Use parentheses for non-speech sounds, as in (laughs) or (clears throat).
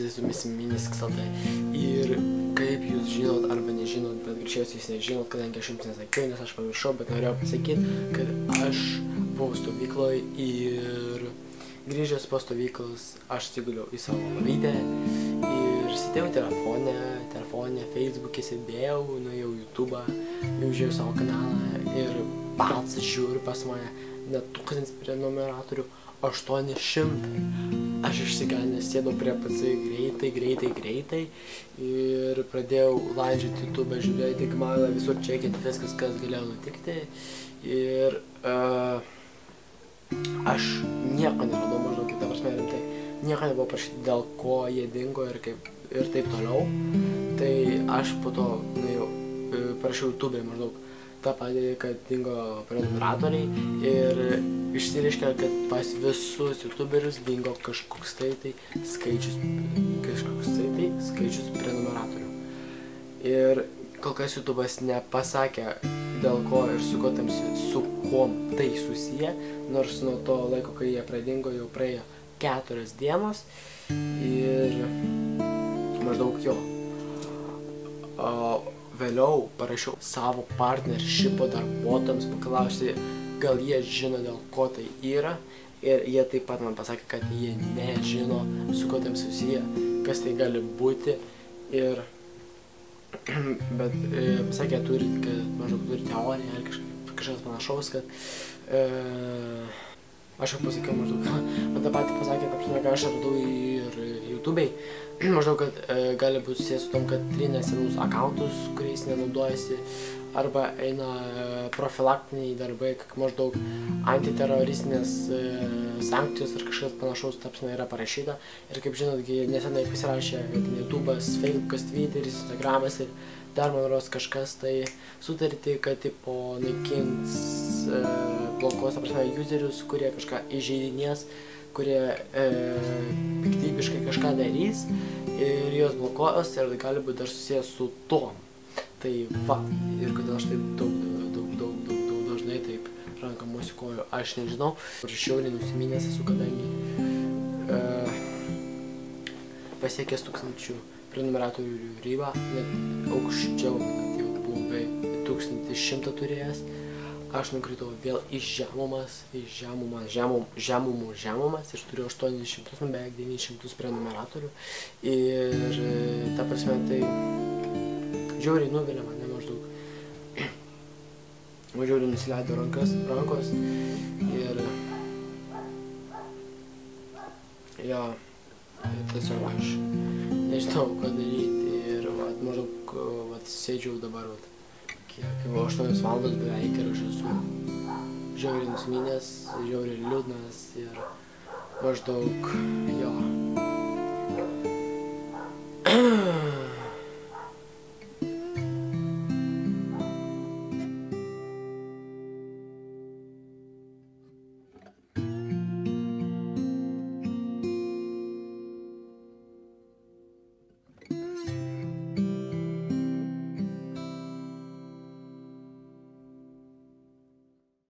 viskas lt. Ir kaip jūs žinot arba nežinot, bet greičiausiai jūs nežinot, kadangi aš jums nesakiau, nes aš pamiršau, bet norėjau pasakyti, kad aš buvau stovykloje ir grįžęs po stovyklos aš atsiguliau į savo lovytę ir sėdėjau telefone, telefone, feisbuke sėdėjau, nuėjau į YouTube, jau žiūrėjau savo kanalą ir pats žiūriu pas mane net tūkstantis prenumeratorių 800. Aš išsigandęs sėdau prie PC greitai, greitai, greitai ir pradėjau landžioti YouTube, žiūrėti gmalą, visur čekinti viskas, kas galėjo nutikti. Ir uh, aš nieko neradau maždaug, kaip ta prasme rimtai. Nieko nebuvo parašyti, dėl ko jie dingo ir, kaip, ir taip toliau. Tai aš po to nuėjau, e, parašiau YouTube maždaug tą patį, kad dingo prenumeratoriai ir išsireiškia, kad pas visus youtuberius dingo kažkoks tai, tai skaičius, kažkoks tai, tai skaičius prenumeratorių. Ir kol kas YouTube'as nepasakė, dėl ko ir su kuo, tam, su kuom tai susiję, nors nuo to laiko, kai jie pradingo, jau praėjo keturios dienos ir maždaug jo. O, vėliau parašiau savo partnershipo darbuotojams, paklausė, gal jie žino, dėl ko tai yra. Ir jie taip pat man pasakė, kad jie nežino, su kuo tam susiję, kas tai gali būti. Ir, (clears throat) bet e, pasakė, turi, kad maždaug turi teoriją ar kažkas, kažkas panašaus, kad e, aš jau pasakiau maždaug, (laughs) man tą patį pasakė, ką aš radau ir YouTube'ai, (clears throat) maždaug, kad e, gali būti susijęs su tom, kad trina senus akauntus, kuriais nenaudojasi, arba eina e, profilaktiniai darbai, kaip maždaug antiteroristinės e, sankcijos ar kažkas panašaus, tapsime, yra parašyta. Ir kaip žinot, nesenai pasirašė YouTube'as, Facebook'as, Twitter'is, Instagram'as ir dar man rodos kažkas tai sutarti, kad tipo naikins e, blokuos, prasme, userius, kurie kažką įžeidinės, kurie e, piktybiškai kažką darys ir juos blokuos ir gali būti dar susijęs su tom. Tai va, ir kodėl aš taip daug, daug, daug, daug, daug dažnai taip ranką musikuoju, aš nežinau. Ir šiauriai nusiminęs esu, kadangi uh, pasiekęs tūkstančių prenumeratorių ribą, net aukščiau, jau buvau beveik 1100 turėjęs. Aš nukritau vėl į žemumas, į žemumas, žemum, žemumų žemumas ir turiu 800, nu beveik 900 prenumeratorių. Ir ta prasme tai žiauriai nuvilia mane maždaug. (clears throat) Žiauriai nusileido rankas, rankos ir... Jo, tiesiog aš nežinau, ką daryti ir vat, maždaug vat, sėdžiau dabar, vat, kiek jau 8 valandos beveik ir aš esu žiauriai nusminęs, žiauriai liūdnas ir maždaug jo. (clears throat) (clears throat)